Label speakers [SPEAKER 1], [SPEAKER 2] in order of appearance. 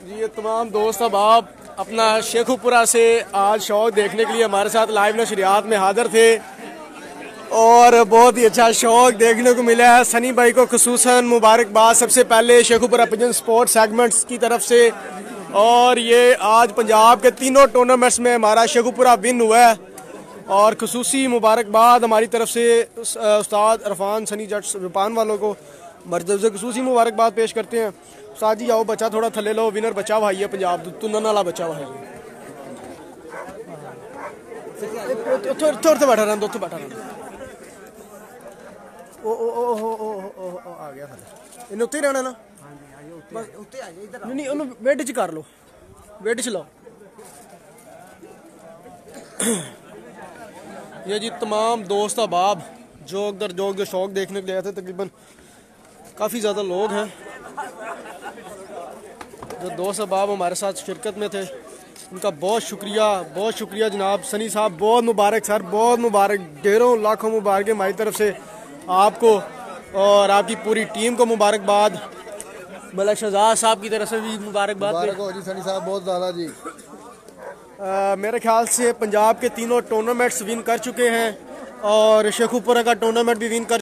[SPEAKER 1] جی یہ تمام دوست اب آپ اپنا شیخو پورا سے آج شوق دیکھنے کے لیے ہمارے ساتھ لائیو نشریات میں حاضر تھے اور بہت ہی اچھا شوق دیکھنے کو ملا ہے۔ سنی بھائی کو خصوصاً مبارک باد سب سے پہلے شیخو پورا پجن سپورٹ سیگمنٹس کی طرف سے۔ اور یہ آج پنجاب کے تینوں ٹورنامنٹس میں ہمارا شیخو پورا ون ہوا ہے۔ اور خصوصی مبارکباد ہماری طرف سے، استاد عرفان سنی جٹ رپان والوں کو مرتب سے خصوصی مبارکباد پیش کرتے ہیں۔ استاد جی آؤ بچہ تھوڑا تھلے لو ونر بچا ہوا ہے پنجاب تو ننالا بچا ہوا ہے۔ تھوڑ سے بیٹھا رہن دو تو بیٹھا رہن او او او نا؟ انہوں ویٹ چ کر لو۔ ویٹ چ لاؤ۔ یہ جی تمام دوست احباب جو ادھر جو کے شوق دیکھنے کے لیے تھے، تقریباً کافی زیادہ لوگ ہیں۔ جو دوست احباب ہمارے ساتھ شرکت میں تھے، ان کا بہت شکریہ بہت شکریہ جناب۔ سنی صاحب، بہت مبارک سر، بہت مبارک ڈیروں لاکھوں مبارک ہماری طرف سے۔ آپ کو اور آپ کی پوری ٹیم کو مبارکباد۔ ملک شہزاد صاحب کی طرف سے بھی مبارکباد۔ مبارک
[SPEAKER 2] ہو جی سنی صاحب، بہت زیادہ جی۔
[SPEAKER 1] میرے خیال سے پنجاب کے تینوں ٹورنامنٹس ون کر چکے ہیں اور شیخو پورہ کا ٹورنامنٹ بھی ون کر